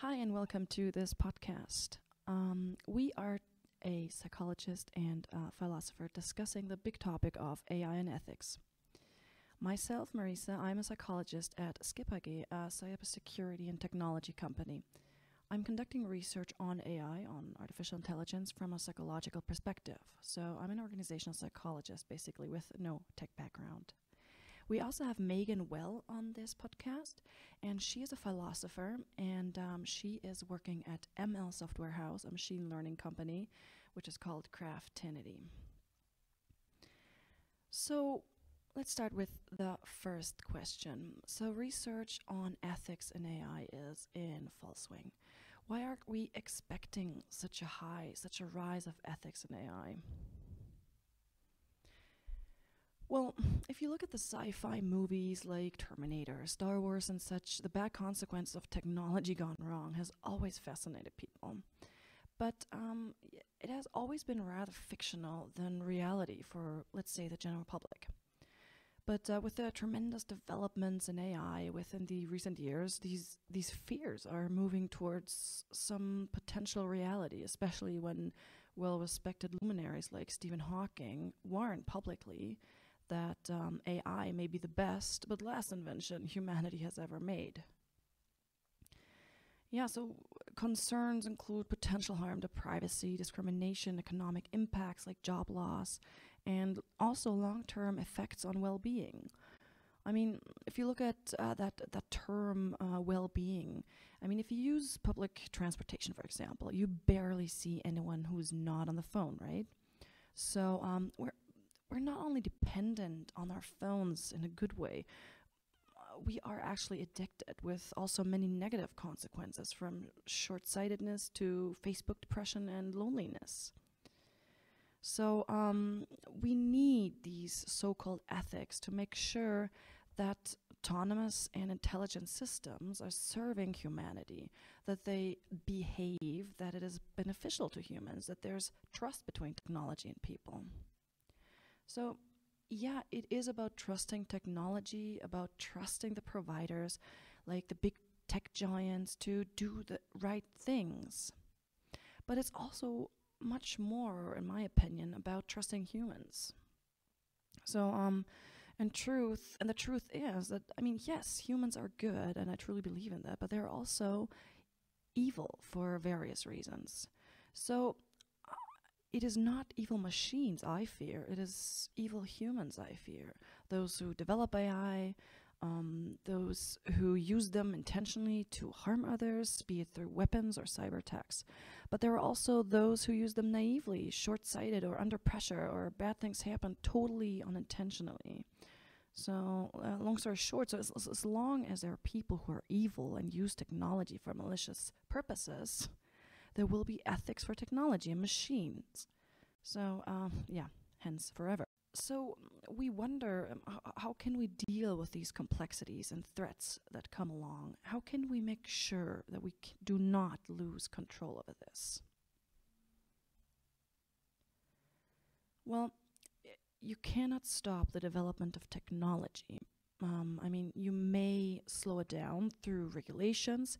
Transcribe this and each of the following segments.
Hi, and welcome to this podcast. Um, we are a psychologist and philosopher discussing the big topic of AI and ethics. Myself, Marisa, I'm a psychologist at scip a cybersecurity and technology company. I'm conducting research on AI, on artificial intelligence, from a psychological perspective. So I'm an organizational psychologist, basically, with no tech background. We also have Megan Welle on this podcast, and she is a philosopher, and um, she is working at ML Software House, a machine learning company, which is called Craftinity. So let's start with the first question. So research on ethics in AI is in full swing. Why aren't we expecting such a high, such a rise of ethics in AI? Well, if you look at the sci fi movies like Terminator, Star Wars, and such, the bad consequence of technology gone wrong has always fascinated people. But um, it has always been rather fictional than reality for, let's say, the general public. But uh, with the tremendous developments in AI within the recent years, these these fears are moving towards some potential reality, especially when well-respected luminaries like Stephen Hawking warn publicly that um, AI may be the best but last invention humanity has ever made. Yeah, so concerns include potential harm to privacy, discrimination, economic impacts like job loss, and also long term effects on well being. I mean, if you look at uh, that that term uh, well-being, I mean, if you use public transportation, for example, you barely see anyone who's not on the phone, right? So um, we're we're not only dependent on our phones in a good way, uh, we are actually addicted with also many negative consequences from short sightedness to Facebook depression and loneliness. So, um, we need these so called ethics to make sure that autonomous and intelligent systems are serving humanity, that they behave, that it is beneficial to humans, that there's trust between technology and people. So, yeah, it is about trusting technology, about trusting the providers, like the big tech giants, to do the right things. But it's also much more, in my opinion, about trusting humans. So, um, and truth, and the truth is that, I mean, yes, humans are good, and I truly believe in that, but they're also evil for various reasons. So, it is not evil machines I fear, it is evil humans I fear. Those who develop AI, um, those who use them intentionally to harm others, be it through weapons or cyber attacks. But there are also those who use them naively, short sighted, or under pressure, or bad things happen totally unintentionally. So, uh, long story short, so as, as long as there are people who are evil and use technology for malicious purposes, there will be ethics for technology and machines. So, um, yeah, hence forever. So we wonder um, how can we deal with these complexities and threats that come along? How can we make sure that we do not lose control over this? Well, you cannot stop the development of technology. Um, I mean, you may slow it down through regulations,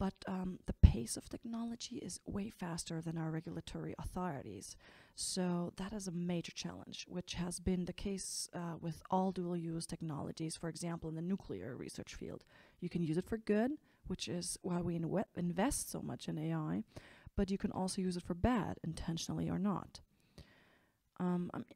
but um, the pace of technology is way faster than our regulatory authorities. So that is a major challenge, which has been the case uh, with all dual use technologies. For example, in the nuclear research field, you can use it for good, which is why we in invest so much in AI, but you can also use it for bad, intentionally or not. Um, I'm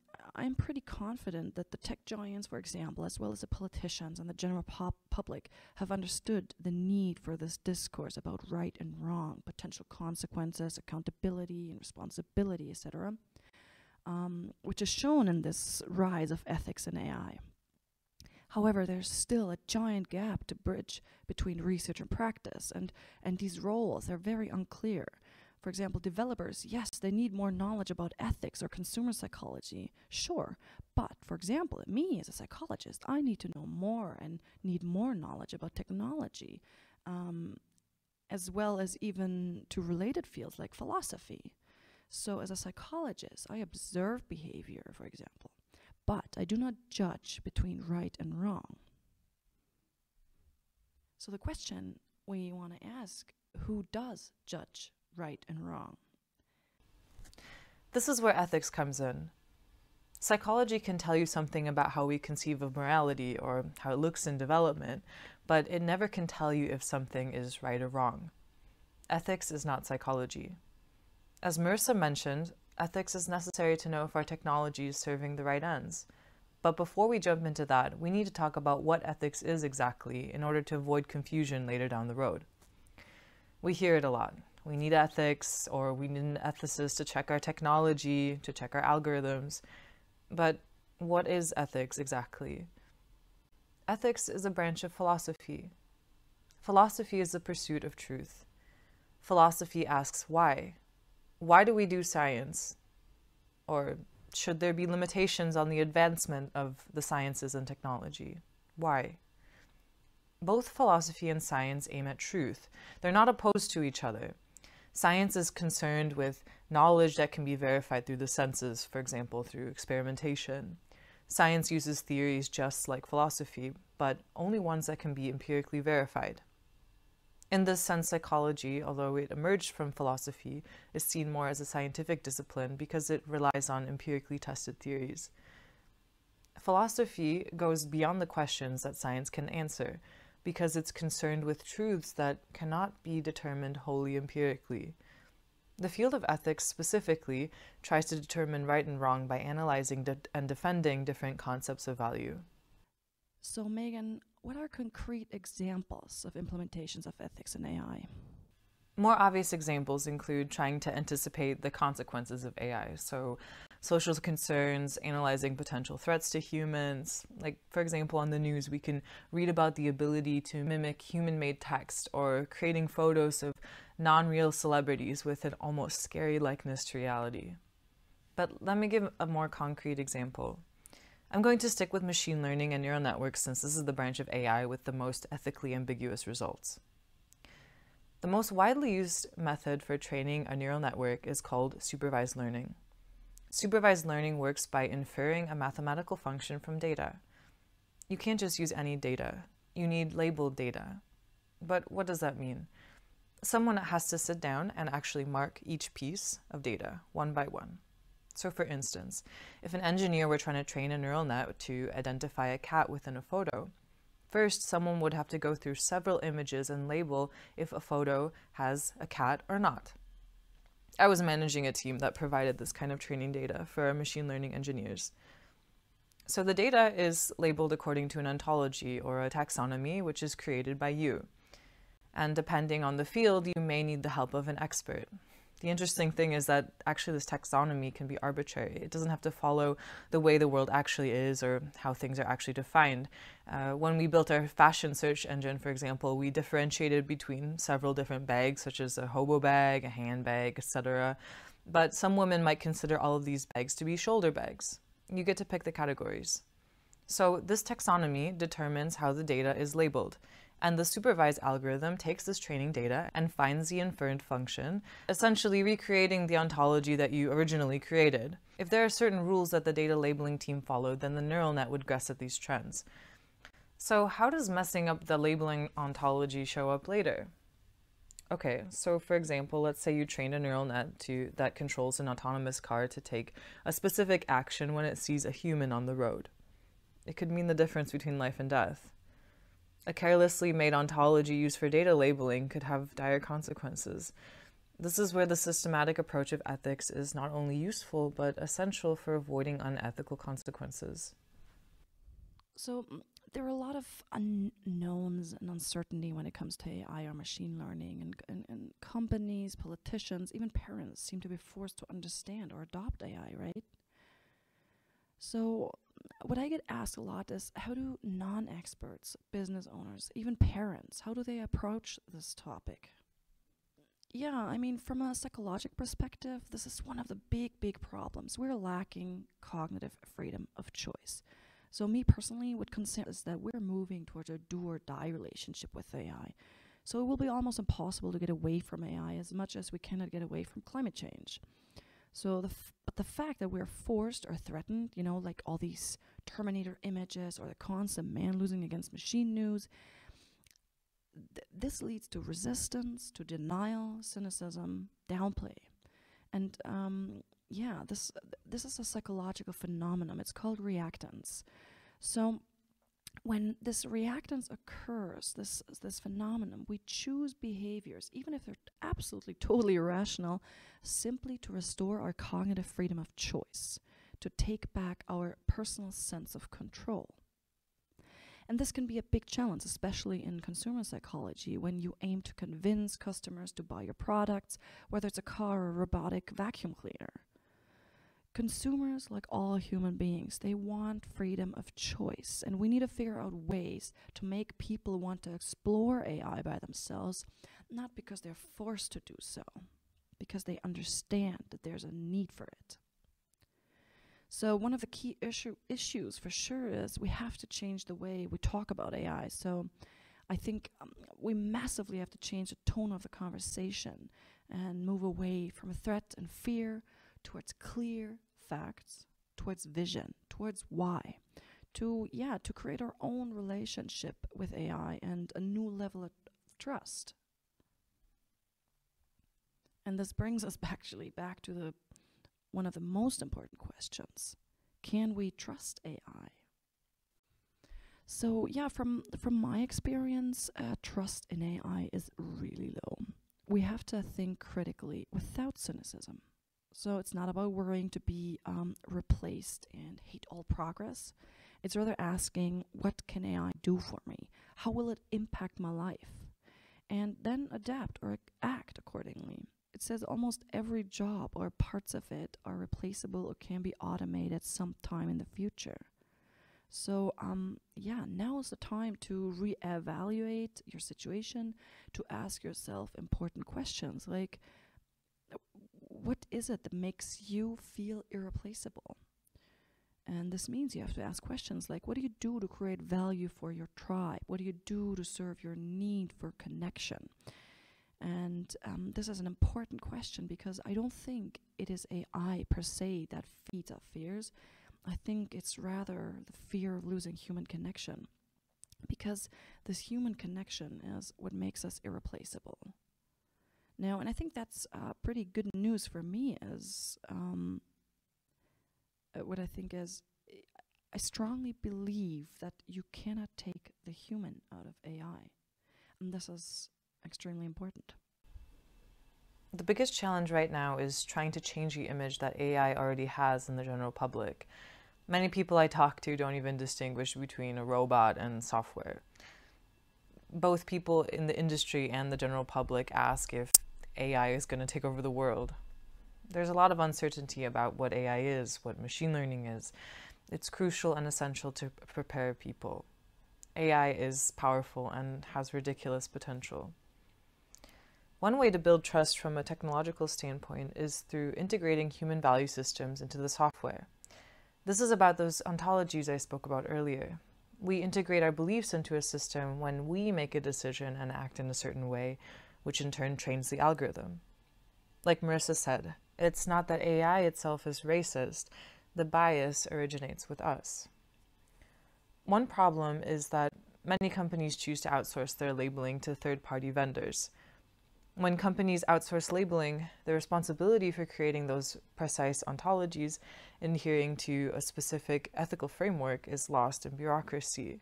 pretty confident that the tech giants, for example, as well as the politicians and the general public, have understood the need for this discourse about right and wrong, potential consequences, accountability and responsibility, etc., um, which is shown in this rise of ethics in AI. However, there's still a giant gap to bridge between research and practice, and, and these roles are very unclear. For example, developers, yes, they need more knowledge about ethics or consumer psychology, sure. But for example, me as a psychologist, I need to know more and need more knowledge about technology, um, as well as even to related fields like philosophy. So, as a psychologist, I observe behavior, for example, but I do not judge between right and wrong. So, the question we want to ask who does judge right and wrong? This is where ethics comes in. Psychology can tell you something about how we conceive of morality or how it looks in development, but it never can tell you if something is right or wrong. Ethics is not psychology. As Marisa mentioned, ethics is necessary to know if our technology is serving the right ends. But before we jump into that, we need to talk about what ethics is exactly in order to avoid confusion later down the road. We hear it a lot. We need ethics, or we need an ethicist to check our technology, to check our algorithms. But what is ethics exactly? Ethics is a branch of philosophy. Philosophy is the pursuit of truth. Philosophy asks why. Why do we do science? Or should there be limitations on the advancement of the sciences and technology? Why? Both philosophy and science aim at truth. They're not opposed to each other. Science is concerned with knowledge that can be verified through the senses, for example, through experimentation. Science uses theories just like philosophy, but only ones that can be empirically verified. In this sense, psychology, although it emerged from philosophy, is seen more as a scientific discipline because it relies on empirically tested theories. Philosophy goes beyond the questions that science can answer because it's concerned with truths that cannot be determined wholly empirically. The field of ethics specifically tries to determine right and wrong by analyzing de and defending different concepts of value. So, Megan, what are concrete examples of implementations of ethics in AI? More obvious examples include trying to anticipate the consequences of AI. So, social concerns, analyzing potential threats to humans. Like, for example, on the news, we can read about the ability to mimic human made text or creating photos of non real celebrities with an almost scary likeness to reality. But let me give a more concrete example. I'm going to stick with machine learning and neural networks since this is the branch of AI with the most ethically ambiguous results. The most widely used method for training a neural network is called supervised learning. Supervised learning works by inferring a mathematical function from data. You can't just use any data. You need labeled data. But what does that mean? Someone has to sit down and actually mark each piece of data one by one. So for instance, if an engineer were trying to train a neural net to identify a cat within a photo, first someone would have to go through several images and label if a photo has a cat or not. I was managing a team that provided this kind of training data for our machine learning engineers. So the data is labeled according to an ontology or a taxonomy, which is created by you. And depending on the field, you may need the help of an expert. The interesting thing is that actually this taxonomy can be arbitrary. It doesn't have to follow the way the world actually is or how things are actually defined. Uh, when we built our fashion search engine, for example, we differentiated between several different bags, such as a hobo bag, a handbag, etc. But some women might consider all of these bags to be shoulder bags. You get to pick the categories. So this taxonomy determines how the data is labeled and the supervised algorithm takes this training data and finds the inferred function, essentially recreating the ontology that you originally created. If there are certain rules that the data labeling team followed, then the neural net would guess at these trends. So how does messing up the labeling ontology show up later? Okay, so for example, let's say you train a neural net to that controls an autonomous car to take a specific action when it sees a human on the road. It could mean the difference between life and death. A carelessly made ontology used for data labeling could have dire consequences. This is where the systematic approach of ethics is not only useful, but essential for avoiding unethical consequences. So, mm, there are a lot of unknowns and uncertainty when it comes to AI or machine learning, and, and, and companies, politicians, even parents seem to be forced to understand or adopt AI, right? So, what I get asked a lot is how do non experts, business owners, even parents, how do they approach this topic? Yeah, I mean, from a psychological perspective, this is one of the big, big problems. We're lacking cognitive freedom of choice. So, me personally would consider is that we're moving towards a do or die relationship with AI. So, it will be almost impossible to get away from AI as much as we cannot get away from climate change. So the but the fact that we're forced or threatened, you know, like all these Terminator images or the constant man losing against machine news, th- this leads to resistance, to denial, cynicism, downplay. And um, yeah, this this is a psychological phenomenon. It's called reactance. So when this reactance occurs, this this phenomenon, we choose behaviors, even if they're absolutely totally irrational, simply to restore our cognitive freedom of choice, to take back our personal sense of control. And this can be a big challenge, especially in consumer psychology, when you aim to convince customers to buy your products, whether it's a car or a robotic vacuum cleaner. Consumers, like all human beings, they want freedom of choice, and we need to figure out ways to make people want to explore AI by themselves, not because they're forced to do so, because they understand that there's a need for it. So one of the key issue issues for sure is we have to change the way we talk about AI. So I think um, we massively have to change the tone of the conversation and move away from a threat and fear towards clear facts, towards vision, towards why. To yeah, to create our own relationship with AI and a new level of trust. And this brings us actually back to the one of the most important questions. Can we trust AI? So yeah, from from my experience, uh, trust in AI is really low. We have to think critically without cynicism. So it's not about worrying to be um, replaced and hate all progress. It's rather asking, what can AI do for me? How will it impact my life? And then adapt or act accordingly it says almost every job or parts of it are replaceable or can be automated sometime in the future. So, um, yeah, now is the time to reevaluate your situation, to ask yourself important questions like, what is it that makes you feel irreplaceable? And this means you have to ask questions like, what do you do to create value for your tribe? What do you do to serve your need for connection? And um, this is an important question because I don't think it is AI per se that feeds our fears. I think it's rather the fear of losing human connection. Because this human connection is what makes us irreplaceable. Now, and I think that's uh, pretty good news for me as um, uh, what I think is I strongly believe that you cannot take the human out of AI. And this is extremely important. The biggest challenge right now is trying to change the image that AI already has in the general public. Many people I talk to don't even distinguish between a robot and software. Both people in the industry and the general public ask if AI is going to take over the world. There's a lot of uncertainty about what AI is, what machine learning is. It's crucial and essential to prepare people. AI is powerful and has ridiculous potential. One way to build trust from a technological standpoint is through integrating human value systems into the software. This is about those ontologies I spoke about earlier. We integrate our beliefs into a system when we make a decision and act in a certain way, which in turn trains the algorithm. Like Marisa said, it's not that AI itself is racist, the bias originates with us. One problem is that many companies choose to outsource their labeling to third party vendors. When companies outsource labeling, the responsibility for creating those precise ontologies, adhering to a specific ethical framework, is lost in bureaucracy.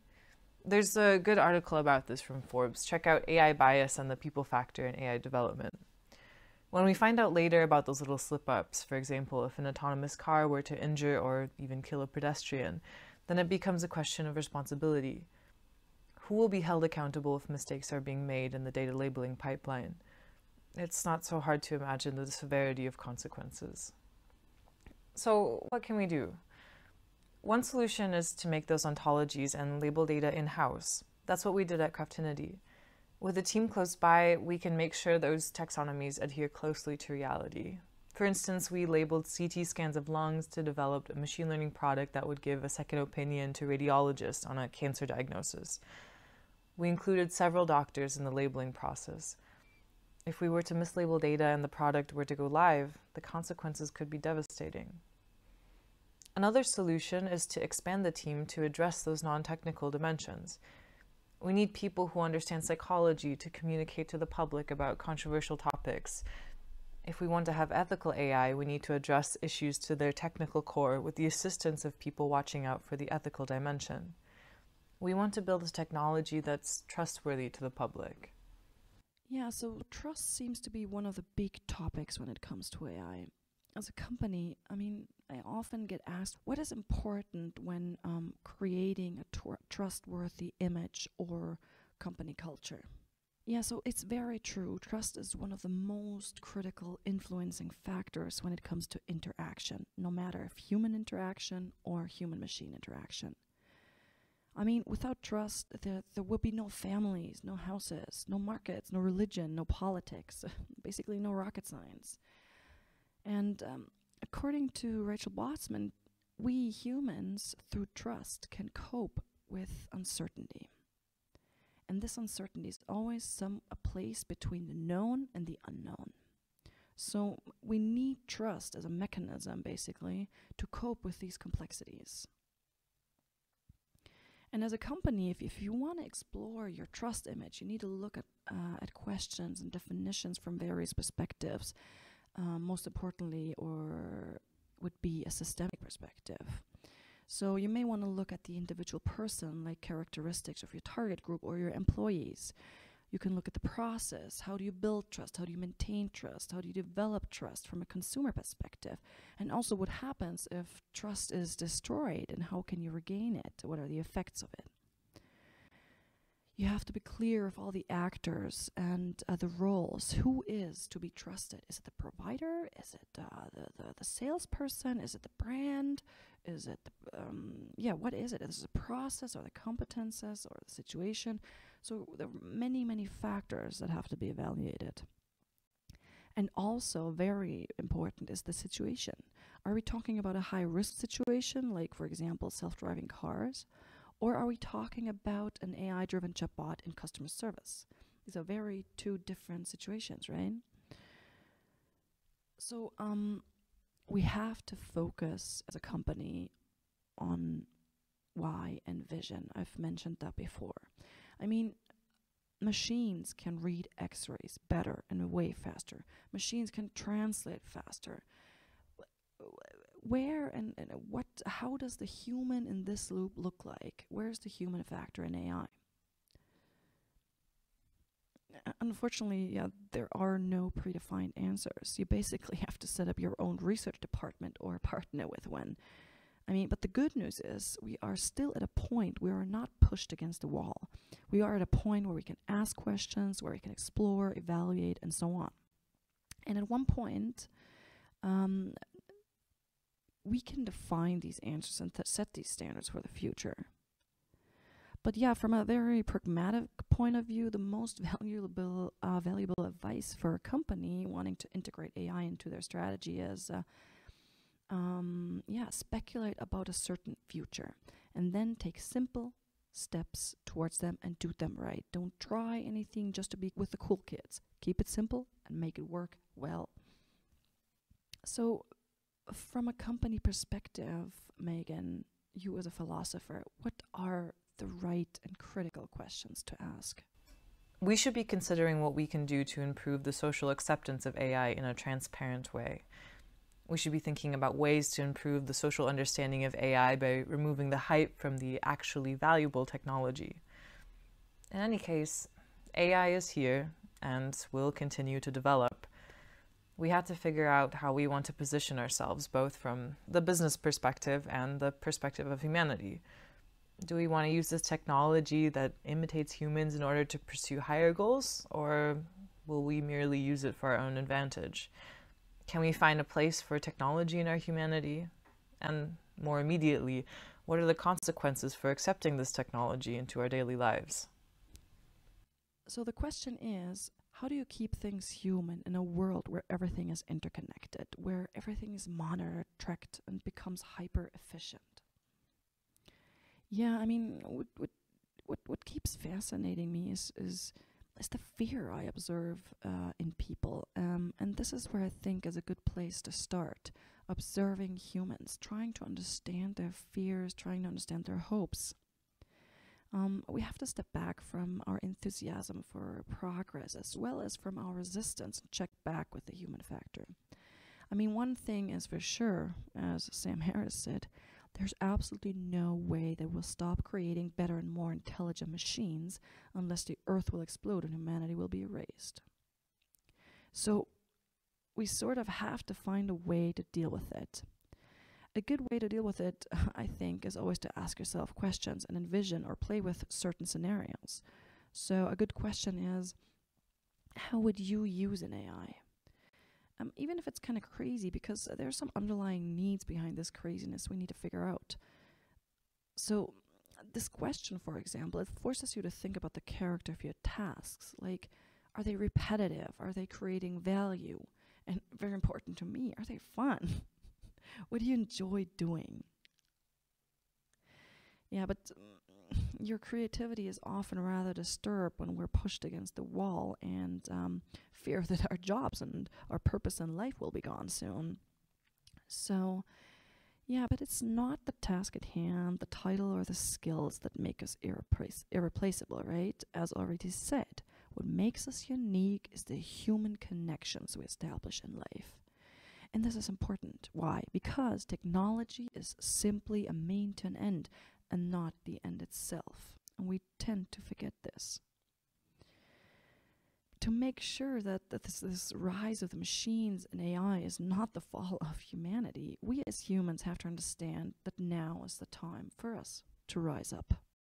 There's a good article about this from Forbes. Check out AI bias and the people factor in AI development. When we find out later about those little slip ups, for example, if an autonomous car were to injure or even kill a pedestrian, then it becomes a question of responsibility. Who will be held accountable if mistakes are being made in the data labeling pipeline? it's not so hard to imagine the severity of consequences. So, what can we do? One solution is to make those ontologies and label data in house. That's what we did at Craftinity. With a team close by, we can make sure those taxonomies adhere closely to reality. For instance, we labeled CT scans of lungs to develop a machine learning product that would give a second opinion to radiologists on a cancer diagnosis. We included several doctors in the labeling process. If we were to mislabel data and the product were to go live, the consequences could be devastating. Another solution is to expand the team to address those non technical dimensions. We need people who understand psychology to communicate to the public about controversial topics. If we want to have ethical AI, we need to address issues to their technical core with the assistance of people watching out for the ethical dimension. We want to build a technology that's trustworthy to the public. Yeah, so trust seems to be one of the big topics when it comes to AI. As a company, I mean, I often get asked what is important when um, creating a tr- trustworthy image or company culture. Yeah, so it's very true. Trust is one of the most critical influencing factors when it comes to interaction, no matter if human interaction or human machine interaction. I mean, without trust, there, there would be no families, no houses, no markets, no religion, no politics, basically, no rocket science. And um, according to Rachel Botsman, we humans, through trust, can cope with uncertainty. And this uncertainty is always some a place between the known and the unknown. So we need trust as a mechanism, basically, to cope with these complexities. And as a company, if, if you want to explore your trust image, you need to look at, uh, at questions and definitions from various perspectives. Um, most importantly, or would be a systemic perspective. So you may want to look at the individual person, like characteristics of your target group or your employees. You can look at the process. How do you build trust? How do you maintain trust? How do you develop trust from a consumer perspective? And also, what happens if trust is destroyed and how can you regain it? What are the effects of it? You have to be clear of all the actors and uh, the roles. Who is to be trusted? Is it the provider? Is it uh, the, the, the salesperson? Is it the brand? Is it, the, um, yeah, what is it? Is it the process or the competences or the situation? So there are many, many factors that have to be evaluated. And also, very important is the situation. Are we talking about a high risk situation, like, for example, self driving cars? Or are we talking about an AI driven chatbot in customer service? These are very two different situations, right? So, um, we have to focus as a company on why and vision. I've mentioned that before. I mean, machines can read x rays better and way faster, machines can translate faster. Where and, and what, how does the human in this loop look like? Where's the human factor in AI? unfortunately, yeah, there are no predefined answers. You basically have to set up your own research department or partner with one. I mean, but the good news is we are still at a point where we're not pushed against the wall. We are at a point where we can ask questions, where we can explore, evaluate, and so on. And at one point, um, we can define these answers and th- set these standards for the future. But yeah, from a very pragmatic point of view, the most valuable uh, valuable advice for a company wanting to integrate AI into their strategy is, uh, um, yeah, speculate about a certain future, and then take simple steps towards them and do them right. Don't try anything just to be with the cool kids. Keep it simple and make it work well. So, from a company perspective, Megan, you as a philosopher, what are the right and critical questions to ask. We should be considering what we can do to improve the social acceptance of AI in a transparent way. We should be thinking about ways to improve the social understanding of AI by removing the hype from the actually valuable technology. In any case, AI is here and will continue to develop. We have to figure out how we want to position ourselves, both from the business perspective and the perspective of humanity. Do we want to use this technology that imitates humans in order to pursue higher goals, or will we merely use it for our own advantage? Can we find a place for technology in our humanity? And more immediately, what are the consequences for accepting this technology into our daily lives? So the question is how do you keep things human in a world where everything is interconnected, where everything is monitored, tracked, and becomes hyper efficient? Yeah, I mean, what what what, what keeps fascinating me is is is the fear I observe uh, in people, um, and this is where I think is a good place to start. Observing humans, trying to understand their fears, trying to understand their hopes. Um, we have to step back from our enthusiasm for progress as well as from our resistance and check back with the human factor. I mean, one thing is for sure, as Sam Harris said, there's absolutely no way that we'll stop creating better and more intelligent machines unless the earth will explode and humanity will be erased. So, we sort of have to find a way to deal with it. A good way to deal with it, I think, is always to ask yourself questions and envision or play with certain scenarios. So, a good question is how would you use an AI? Um, even if it's kind of crazy, because there's some underlying needs behind this craziness we need to figure out. So, this question, for example, it forces you to think about the character of your tasks. Like, are they repetitive? Are they creating value? And very important to me, are they fun? what do you enjoy doing? Yeah, but mm, your creativity is often rather disturbed when we're pushed against the wall and um, fear that our jobs and our purpose in life will be gone soon. So, yeah, but it's not the task at hand, the title, or the skills that make us irreplace- irreplaceable, right? As already said, what makes us unique is the human connections we establish in life. And this is important. Why? Because technology is simply a mean to an end and not the end itself. And we tend to forget this. To make sure that, that this, this rise of the machines and AI is not the fall of humanity, we as humans have to understand that now is the time for us to rise up.